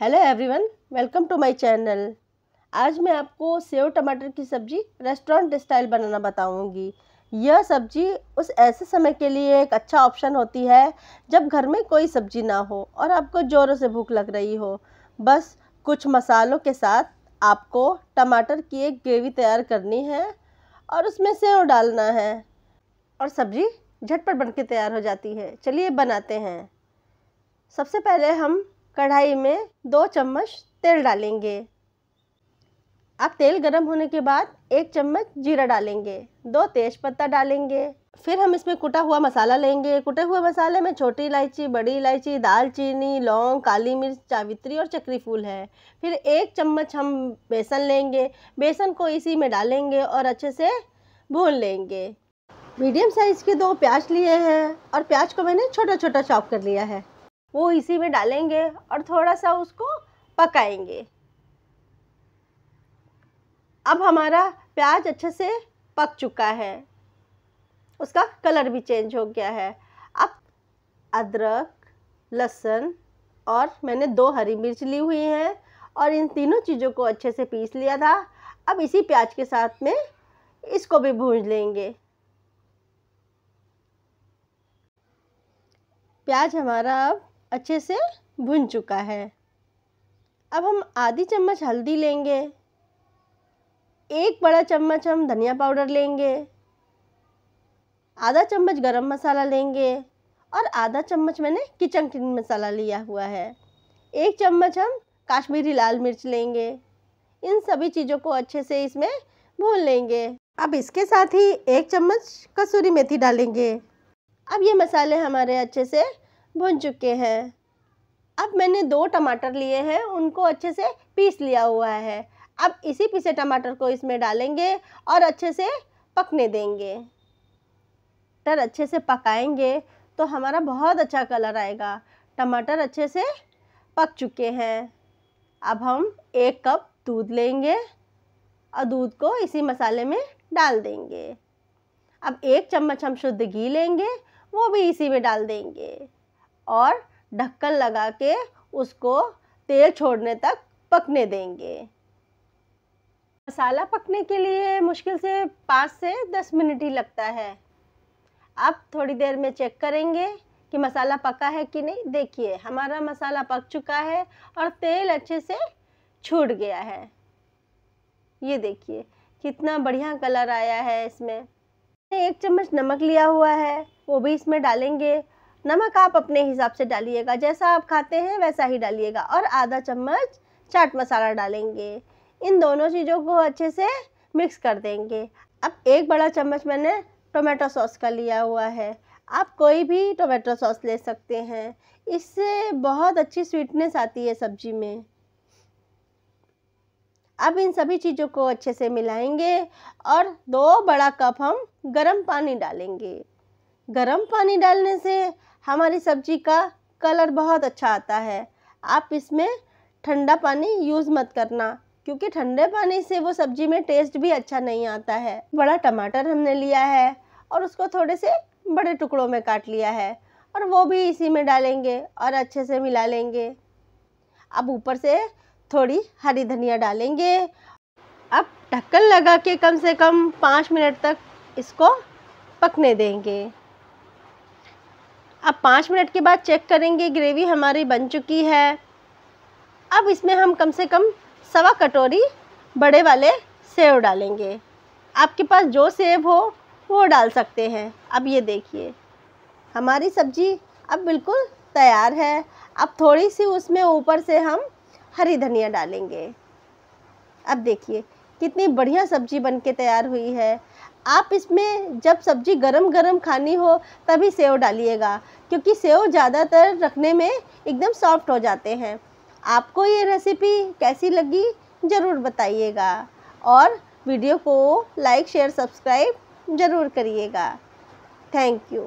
Hello everyone, welcome to my channel. आज मैं आपको सेव टमाटर की सब्ज़ी रेस्टोरेंट स्टाइल बनाना बताऊँगी। यह सब्ज़ी उस ऐसे समय के लिए एक अच्छा ऑप्शन होती है जब घर में कोई सब्ज़ी ना हो और आपको ज़ोरों से भूख लग रही हो। बस कुछ मसालों के साथ आपको टमाटर की एक ग्रेवी तैयार करनी है और उसमें सेव डालना है और सब्ज़ी झटपट बन तैयार हो जाती है। चलिए बनाते हैं। सबसे पहले हम कढ़ाई में दो चम्मच तेल डालेंगे। अब तेल गर्म होने के बाद एक चम्मच जीरा डालेंगे, दो तेज पत्ता डालेंगे। फिर हम इसमें कुटा हुआ मसाला लेंगे। कुटे हुए मसाले में छोटी इलायची, बड़ी इलायची, दालचीनी, लौंग, काली मिर्च, जावित्री और चक्री फूल है। फिर एक चम्मच हम बेसन लेंगे। बेसन को इसी में डालेंगे और अच्छे से भून लेंगे। मीडियम साइज़ के दो प्याज लिए हैं और प्याज को मैंने छोटा छोटा चॉप कर लिया है। वो इसी में डालेंगे और थोड़ा सा उसको पकाएँगे। अब हमारा प्याज अच्छे से पक चुका है। उसका कलर भी चेंज हो गया है। अब अदरक, लहसुन और मैंने दो हरी मिर्च ली हुई हैं और इन तीनों चीज़ों को अच्छे से पीस लिया था। अब इसी प्याज के साथ में इसको भी भून लेंगे। प्याज हमारा अब अच्छे से भुन चुका है। अब हम आधी चम्मच हल्दी लेंगे। एक बड़ा चम्मच हम धनिया पाउडर लेंगे। आधा चम्मच गरम मसाला लेंगे और आधा चम्मच मैंने किचन किंग मसाला लिया हुआ है। एक चम्मच हम काश्मीरी लाल मिर्च लेंगे। इन सभी चीज़ों को अच्छे से इसमें भून लेंगे। अब इसके साथ ही एक चम्मच कसूरी मेथी डालेंगे। अब ये मसाले हमारे अच्छे से भुन चुके हैं। अब मैंने दो टमाटर लिए हैं, उनको अच्छे से पीस लिया हुआ है। अब इसी पीसे टमाटर को इसमें डालेंगे और अच्छे से पकने देंगे। टमाटर अच्छे से पकाएँगे तो हमारा बहुत अच्छा कलर आएगा। टमाटर अच्छे से पक चुके हैं। अब हम एक कप दूध लेंगे और दूध को इसी मसाले में डाल देंगे। अब एक चम्मच हम शुद्ध घी लेंगे, वो भी इसी में डाल देंगे। और ढक्कन लगा के उसको तेल छोड़ने तक पकने देंगे। मसाला पकने के लिए मुश्किल से पाँच से दस मिनट ही लगता है। अब थोड़ी देर में चेक करेंगे कि मसाला पका है कि नहीं। देखिए, हमारा मसाला पक चुका है और तेल अच्छे से छूट गया है। ये देखिए, कितना बढ़िया कलर आया है इसमें। एक चम्मच नमक लिया हुआ है, वो भी इसमें डालेंगे नमक आप अपने हिसाब से डालिएगा, जैसा आप खाते हैं वैसा ही डालिएगा और आधा चम्मच चाट मसाला डालेंगे। इन दोनों चीज़ों को अच्छे से मिक्स कर देंगे। अब एक बड़ा चम्मच मैंने टोमेटो सॉस का लिया हुआ है। आप कोई भी टोमेटो सॉस ले सकते हैं। इससे बहुत अच्छी स्वीटनेस आती है सब्ज़ी में। अब इन सभी चीज़ों को अच्छे से मिलाएँगे और दो बड़ा कप हम गर्म पानी डालेंगे। गर्म पानी डालने से हमारी सब्ज़ी का कलर बहुत अच्छा आता है। आप इसमें ठंडा पानी यूज़ मत करना, क्योंकि ठंडे पानी से वो सब्ज़ी में टेस्ट भी अच्छा नहीं आता है। बड़ा टमाटर हमने लिया है और उसको थोड़े से बड़े टुकड़ों में काट लिया है और वो भी इसी में डालेंगे और अच्छे से मिला लेंगे। अब ऊपर से थोड़ी हरी धनिया डालेंगे। अब ढक्कन लगा के कम से कम पाँच मिनट तक इसको पकने देंगे। अब पाँच मिनट के बाद चेक करेंगे, ग्रेवी हमारी बन चुकी है। अब इसमें हम कम से कम सवा कटोरी बड़े वाले सेव डालेंगे। आपके पास जो सेव हो, वो डाल सकते हैं। अब ये देखिए, हमारी सब्ज़ी अब बिल्कुल तैयार है। अब थोड़ी सी उसमें ऊपर से हम हरी धनिया डालेंगे। अब देखिए, कितनी बढ़िया सब्ज़ी बन के तैयार हुई है। आप इसमें जब सब्ज़ी गरम गरम खानी हो, तभी सेव डालिएगा, क्योंकि सेव ज़्यादातर रखने में एकदम सॉफ्ट हो जाते हैं। आपको ये रेसिपी कैसी लगी, ज़रूर बताइएगा। और वीडियो को लाइक, शेयर, सब्सक्राइब ज़रूर करिएगा। Thank you.